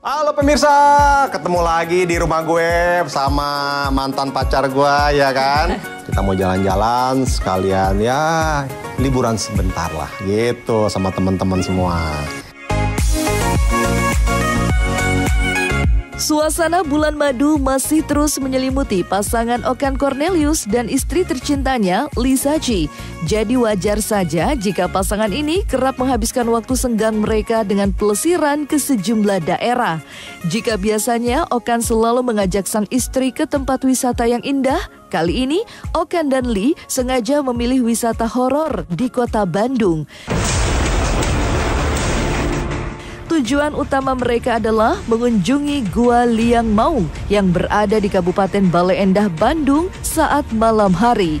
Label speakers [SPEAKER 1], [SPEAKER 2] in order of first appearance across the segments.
[SPEAKER 1] Halo pemirsa, ketemu lagi di rumah gue bersama mantan pacar gue ya kan. Kita mau jalan-jalan sekalian ya liburan sebentar lah gitu sama teman-teman semua.
[SPEAKER 2] Suasana bulan madu masih terus menyelimuti pasangan Okan Cornelius dan istri tercintanya Lisa Chi. Jadi wajar saja jika pasangan ini kerap menghabiskan waktu senggang mereka dengan pelesiran ke sejumlah daerah. Jika biasanya Okan selalu mengajak sang istri ke tempat wisata yang indah, kali ini Okan dan Lee sengaja memilih wisata horor di kota Bandung. Tujuan utama mereka adalah mengunjungi Gua Liang Maung yang berada di Kabupaten Bale Endah, Bandung saat malam hari.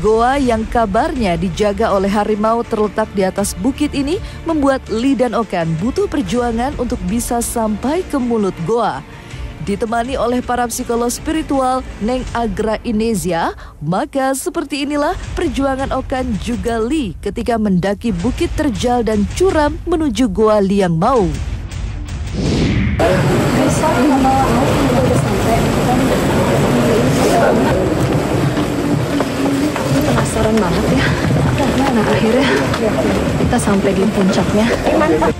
[SPEAKER 2] Goa yang kabarnya dijaga oleh harimau terletak di atas bukit ini membuat Li dan Okan butuh perjuangan untuk bisa sampai ke mulut goa. Ditemani oleh para psikolog spiritual Neng Agra Inezia, maka seperti inilah perjuangan Okan juga Li ketika mendaki bukit terjal dan curam menuju Goa Liang Mau.
[SPEAKER 3] penasaran banget ya. Nah akhirnya kita sampai di puncaknya.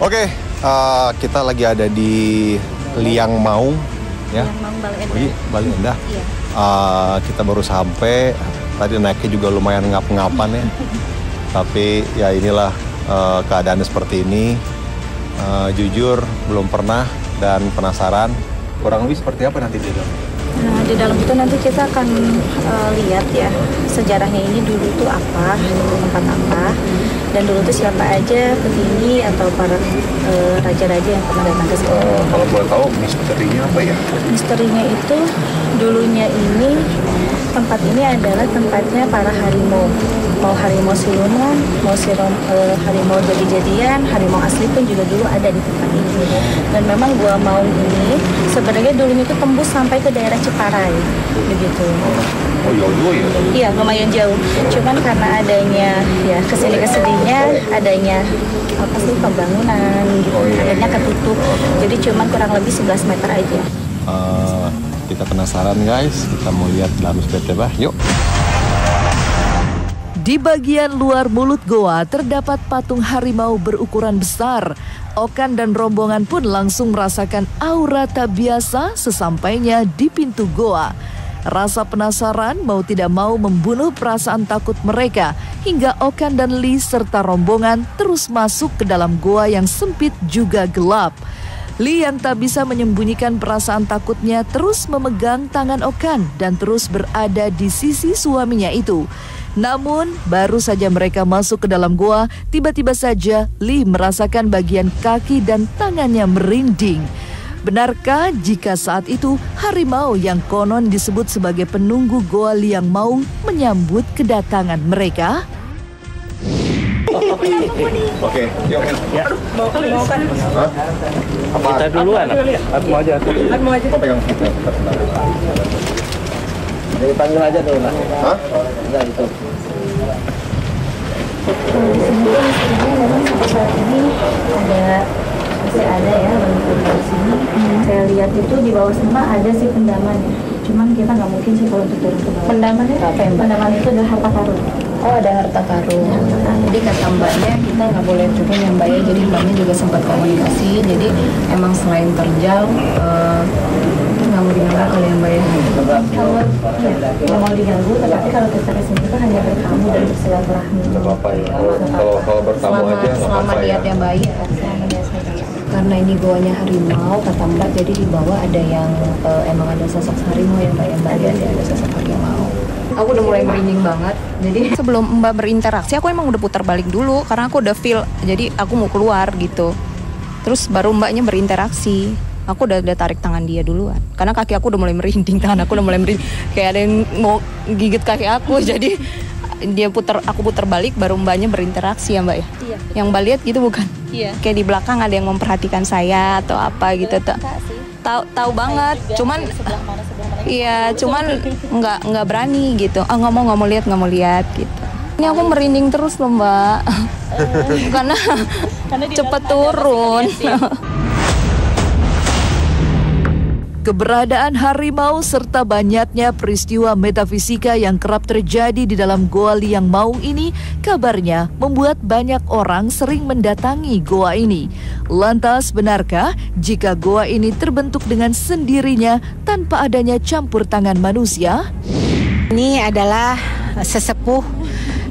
[SPEAKER 1] Oke, uh, kita lagi ada di Liang Maung ya. Bali, Bali Endah.
[SPEAKER 3] Iya.
[SPEAKER 1] Uh, kita baru sampai. Tadi naiknya juga lumayan ngap-ngapan ya. Tapi ya inilah uh, keadaannya seperti ini. Uh, jujur belum pernah dan penasaran. Kurang lebih seperti apa nanti di dalam?
[SPEAKER 3] Nah, di dalam itu nanti kita akan uh, lihat ya sejarahnya ini dulu tuh apa, tempat apa, dan dulu tuh siapa aja petinggi atau para uh, raja-raja yang pernah datang ke sini.
[SPEAKER 1] Uh, kalau boleh tahu misterinya apa ya?
[SPEAKER 3] Misterinya itu dulunya ini tempat ini adalah tempatnya para harimau. Mau harimau siluman, mau sirum, uh, harimau jadi-jadian, harimau asli pun juga dulu ada di tempat ini. Dan memang gua mau ini sebenarnya dulunya itu tembus sampai ke daerah Ciparai, begitu.
[SPEAKER 1] Oh jauh ya?
[SPEAKER 3] Iya lumayan jauh. Cuman karena adanya ya ke sini ke sininya adanya apa sih pembangunan gitu,
[SPEAKER 1] Oh, iya.
[SPEAKER 3] akhirnya ketutup. Jadi cuman kurang lebih 11 meter aja.
[SPEAKER 1] Uh, kita penasaran guys, kita mau lihat dalam seperti apa. Yuk.
[SPEAKER 2] Di bagian luar mulut goa terdapat patung harimau berukuran besar. Okan dan rombongan pun langsung merasakan aura tak biasa sesampainya di pintu goa. Rasa penasaran mau tidak mau membunuh perasaan takut mereka hingga Okan dan Lee serta rombongan terus masuk ke dalam goa yang sempit juga gelap. Lee yang tak bisa menyembunyikan perasaan takutnya terus memegang tangan Okan dan terus berada di sisi suaminya itu. Namun, baru saja mereka masuk ke dalam goa, tiba-tiba saja Lee merasakan bagian kaki dan tangannya merinding. Benarkah jika saat itu harimau yang konon disebut sebagai penunggu goa Liang Maung menyambut kedatangan mereka?
[SPEAKER 1] Oke, yuk. Hah? Apa?
[SPEAKER 4] Kita duluan. Aku mau aja.
[SPEAKER 1] Kau pegang kita.
[SPEAKER 4] Jadi panggil aja dulu lah.
[SPEAKER 1] Hah?
[SPEAKER 4] Enggak itu.
[SPEAKER 3] memang sampai saat ini ada masih ada ya banyak di sini. Saya lihat itu di bawah sana ada sih pendamannya. Cuman kita nggak mungkin sih kalau untuk turun ke bawah. Pendaman itu apa ya? Pendaman itu adalah harta karun.
[SPEAKER 5] Oh ada harta karun. Jadi kata mbaknya kita nggak boleh turun ya mbak ya. Jadi mbaknya juga sempat komunikasi. Jadi emang selain terjal eh, nggak mau diganggu kali ya mbak ya.
[SPEAKER 3] Kalau ya, nggak mau diganggu, tetapi kalau kita ke sini itu hanya bertamu dan bersilaturahmi.
[SPEAKER 1] Apa-apa ya. Kalau kalau bertamu
[SPEAKER 5] Selama,
[SPEAKER 1] aja nggak
[SPEAKER 5] selama
[SPEAKER 1] apa-apa ya.
[SPEAKER 5] niatnya baik ya. Karena ini goanya harimau kata mbak. Jadi di bawah ada yang eh, emang ada sosok harimau ya mbak ya mbak. Ada ada sosok harimau. Aku udah mulai merinding banget. Jadi sebelum Mbak berinteraksi, aku emang udah putar balik dulu karena aku udah feel. Jadi aku mau keluar gitu. Terus baru Mbaknya berinteraksi. Aku udah, udah tarik tangan dia duluan. Karena kaki aku udah mulai merinding, tangan aku udah mulai merinding. Kayak ada yang mau gigit kaki aku. Jadi dia putar, aku putar balik, baru Mbaknya berinteraksi ya Mbak ya.
[SPEAKER 3] Iya.
[SPEAKER 5] Yang Mbak lihat gitu bukan?
[SPEAKER 3] Iya.
[SPEAKER 5] Kayak di belakang ada yang memperhatikan saya atau apa gitu tuh. Tahu tahu banget. Cuman
[SPEAKER 3] sebelah mana sebelah mana.
[SPEAKER 5] Iya, cuman nggak nggak berani gitu. Ah nggak mau nggak mau lihat nggak mau lihat gitu. Ini aku merinding terus loh mbak.
[SPEAKER 6] karena,
[SPEAKER 3] Karena ada
[SPEAKER 6] turun.
[SPEAKER 2] Keberadaan harimau serta banyaknya peristiwa metafisika yang kerap terjadi di dalam Goa Liang Maung ini kabarnya membuat banyak orang sering mendatangi goa ini. Lantas benarkah jika goa ini terbentuk dengan sendirinya tanpa adanya campur tangan manusia?
[SPEAKER 7] Ini adalah sesepuh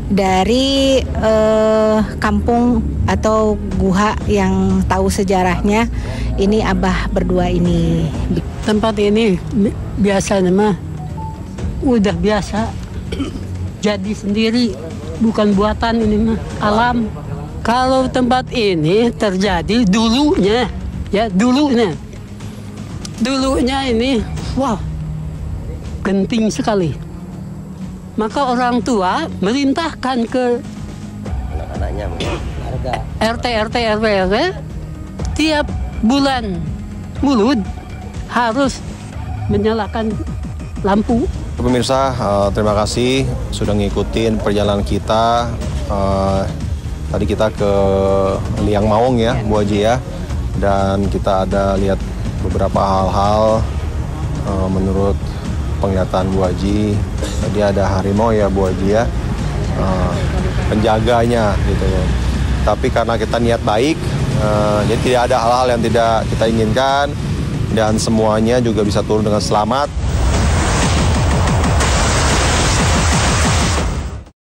[SPEAKER 7] dari eh, kampung atau guha yang tahu sejarahnya. Ini abah berdua ini.
[SPEAKER 8] tempat ini bi- biasanya mah udah biasa jadi sendiri bukan buatan ini mah alam kalau tempat ini terjadi dulunya ya dulunya dulunya ini wow genting sekali maka orang tua merintahkan ke RT RT RW RW tiap bulan mulut harus menyalakan lampu
[SPEAKER 1] Pemirsa, eh, terima kasih sudah ngikutin perjalanan kita. Eh, tadi kita ke Liang Maung ya, Bu Haji ya. Dan kita ada lihat beberapa hal-hal eh, menurut penglihatan Bu Haji. Tadi ada harimau ya Bu Haji ya. Eh, penjaganya gitu loh. Tapi karena kita niat baik, eh, jadi tidak ada hal-hal yang tidak kita inginkan dan semuanya juga bisa turun dengan selamat.